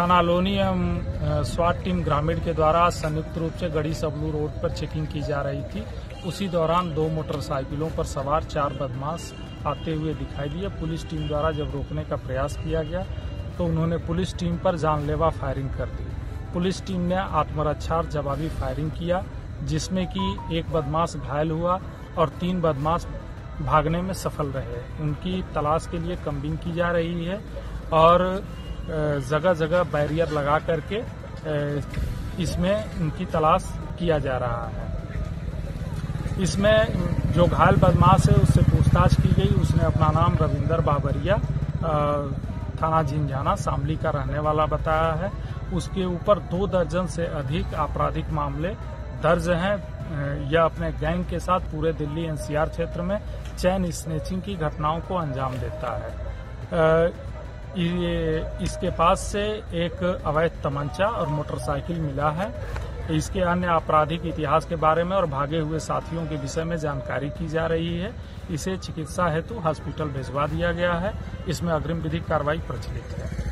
थाना लोनी एवं स्वाट टीम ग्रामीण के द्वारा संयुक्त रूप से गढ़ी सबलू रोड पर चेकिंग की जा रही थी। उसी दौरान दो मोटरसाइकिलों पर सवार चार बदमाश आते हुए दिखाई दिए। पुलिस टीम द्वारा जब रोकने का प्रयास किया गया तो उन्होंने पुलिस टीम पर जानलेवा फायरिंग कर दी। पुलिस टीम ने आत्मरक्षा जवाबी फायरिंग किया, जिसमें कि एक बदमाश घायल हुआ और तीन बदमाश भागने में सफल रहे। उनकी तलाश के लिए कम्बिंग की जा रही है और जगह जगह बैरियर लगा करके इसमें उनकी तलाश किया जा रहा है। इसमें जो घायल बदमाश है, उससे पूछताछ की गई। उसने अपना नाम रविंदर बाबरिया थाना झिंझाना, शामली का रहने वाला बताया है। उसके ऊपर दो दर्जन से अधिक आपराधिक मामले दर्ज हैं। यह अपने गैंग के साथ पूरे दिल्ली एनसीआर क्षेत्र में चैन स्नेचिंग की घटनाओं को अंजाम देता है। इसके पास से एक अवैध तमंचा और मोटरसाइकिल मिला है। इसके अन्य आपराधिक इतिहास के बारे में और भागे हुए साथियों के विषय में जानकारी की जा रही है। इसे चिकित्सा हेतु हॉस्पिटल भिजवा दिया गया है। इसमें अग्रिम विधिक कार्रवाई प्रचलित है।